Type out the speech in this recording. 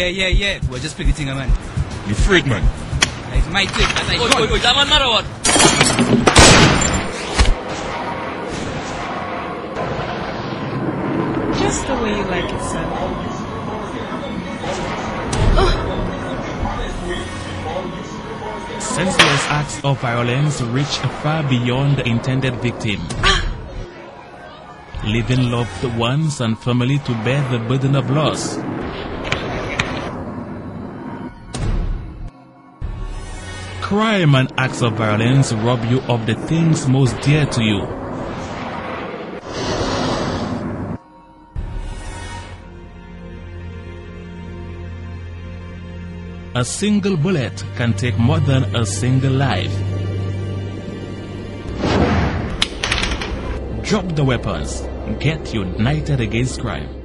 Yeah, yeah, yeah. We're just predicting a man. You freak, man. It's my tip. As I Uy, told uy, uy, laman marawat. Just the way you like it, son. Senseless acts of violence reach far beyond the intended victim. Ah. Leaving loved ones and family to bear the burden of loss. Crime and acts of violence rob you of the things most dear to you. A single bullet can take more than a single life. Drop the weapons. Get united against crime.